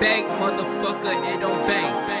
bank, motherfucker, it don't bang.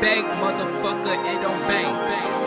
Bank, motherfucker, it don't bang.